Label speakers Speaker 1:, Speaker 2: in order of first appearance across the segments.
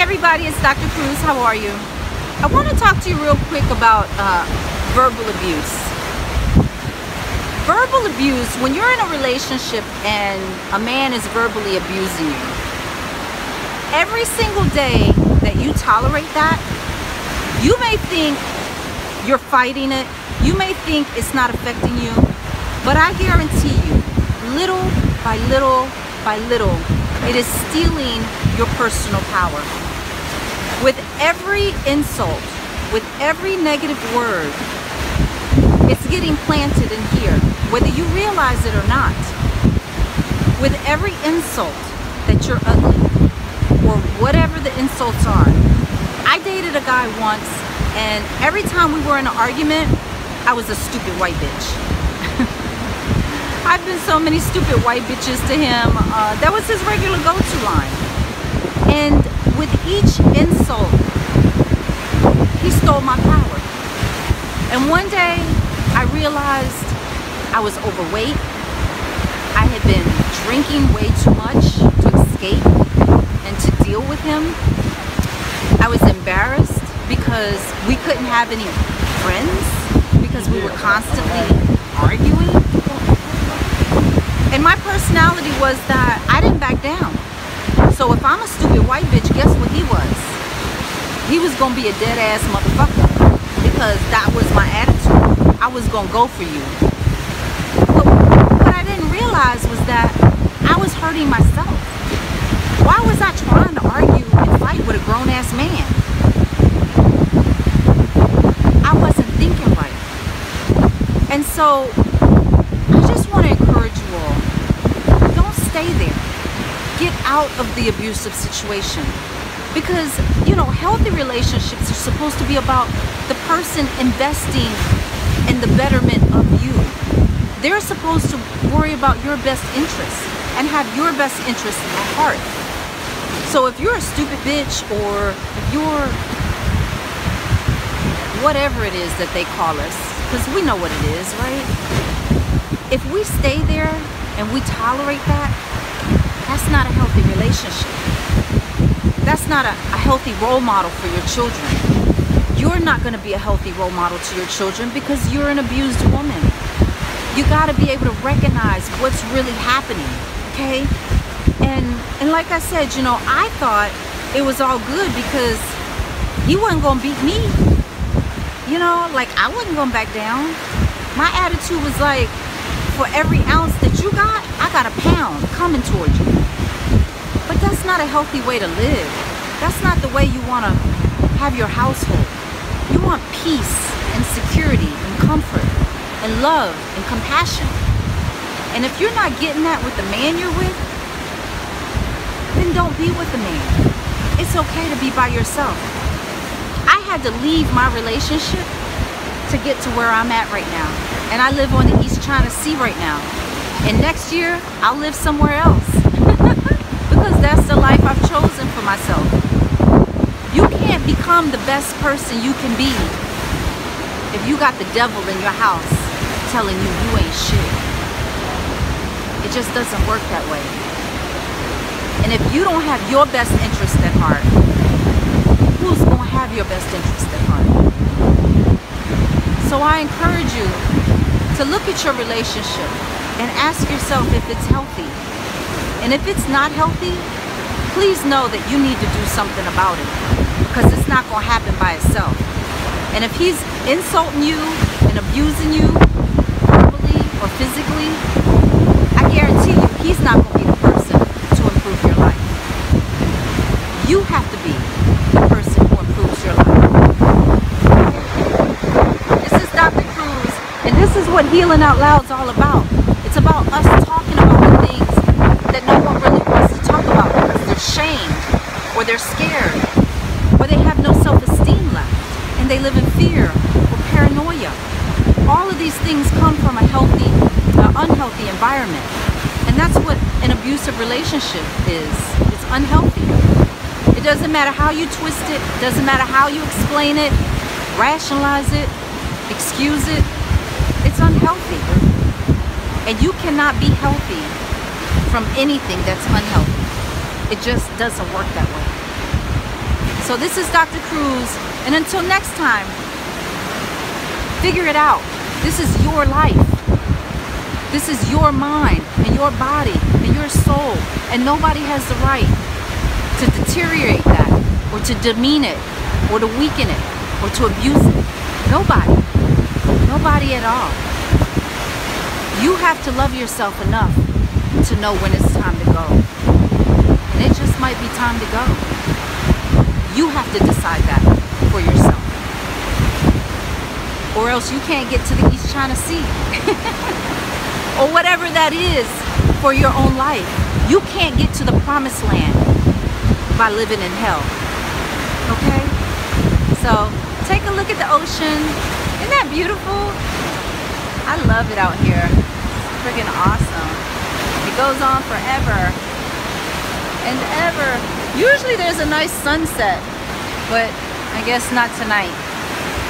Speaker 1: everybody, it's Dr. Cruz. How are you? I want to talk to you real quick about uh, verbal abuse. Verbal abuse, when you're in a relationship and a man is verbally abusing you, every single day that you tolerate that, you may think you're fighting it, you may think it's not affecting you, but I guarantee you, little by little by little, it is stealing your personal power. With every insult, with every negative word, it's getting planted in here, whether you realize it or not. With every insult that you're ugly, or whatever the insults are. I dated a guy once, and every time we were in an argument, I was a stupid white bitch. I've been so many stupid white bitches to him. Uh, that was his regular go-to line. And with each insult, he stole my power. And one day, I realized I was overweight. I had been drinking way too much to escape and to deal with him. I was embarrassed because we couldn't have any friends because we were constantly arguing. And my personality was that I didn't back down. So if I'm a stupid white bitch, guess what he was? He was gonna be a dead ass motherfucker because that was my attitude. I was gonna go for you. But what I didn't realize was that I was hurting myself. Why was I trying to argue and fight with a grown ass man? I wasn't thinking right. And so I just want to encourage you all. Don't stay there. Get out of the abusive situation. Because, you know, healthy relationships are supposed to be about the person investing in the betterment of you. They're supposed to worry about your best interests and have your best interests at heart. So if you're a stupid bitch or if you're whatever it is that they call us, because we know what it is, right? If we stay there and we tolerate that, that's not a healthy relationship. That's not a, a healthy role model for your children. You're not going to be a healthy role model to your children because you're an abused woman. You got to be able to recognize what's really happening, okay? And and like I said, you know, I thought it was all good because he wasn't going to beat me. You know, like I wasn't going back down. My attitude was like, for every ounce that you got, I got a pound coming towards you. But that's not a healthy way to live. That's not the way you want to have your household. You want peace and security and comfort and love and compassion. And if you're not getting that with the man you're with, then don't be with the man. It's okay to be by yourself. I had to leave my relationship to get to where I'm at right now. And I live on the East China Sea right now. And next year, I'll live somewhere else. because that's the life I've chosen for myself. You can't become the best person you can be if you got the devil in your house telling you you ain't shit. It just doesn't work that way. And if you don't have your best interest at heart, who's going to have your best interest at heart? So I encourage you to look at your relationship and ask yourself if it's healthy. And if it's not healthy, please know that you need to do something about it because it's not going to happen by itself. And if he's insulting you and abusing you verbally or physically, I guarantee you he's not going to be the person to improve your life. You have to be the person who improves your life. This is Dr. Cruz, and this is what Healing Out Loud is all about. It's about us talking about the things that no one really wants to talk about because they're shamed or they're scared or they have no self-esteem left and they live in fear or paranoia. All of these things come from a healthy, uh, unhealthy environment. And that's what an abusive relationship is. It's unhealthy. It doesn't matter how you twist it, it doesn't matter how you explain it, rationalize it, excuse it. It's unhealthy. And you cannot be healthy from anything that's unhealthy. It just doesn't work that way. So this is Dr. Cruz. And until next time, figure it out. This is your life. This is your mind and your body and your soul. And nobody has the right to deteriorate that or to demean it or to weaken it or to abuse it. Nobody. Nobody at all. You have to love yourself enough to know when it's time to go. And it just might be time to go. You have to decide that for yourself. Or else you can't get to the East China Sea. or whatever that is for your own life. You can't get to the promised land by living in hell. Okay? So take a look at the ocean. Isn't that beautiful? I love it out here. It's freaking awesome. It goes on forever and ever. Usually there's a nice sunset, but I guess not tonight.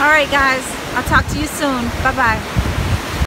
Speaker 1: All right, guys. I'll talk to you soon. Bye-bye.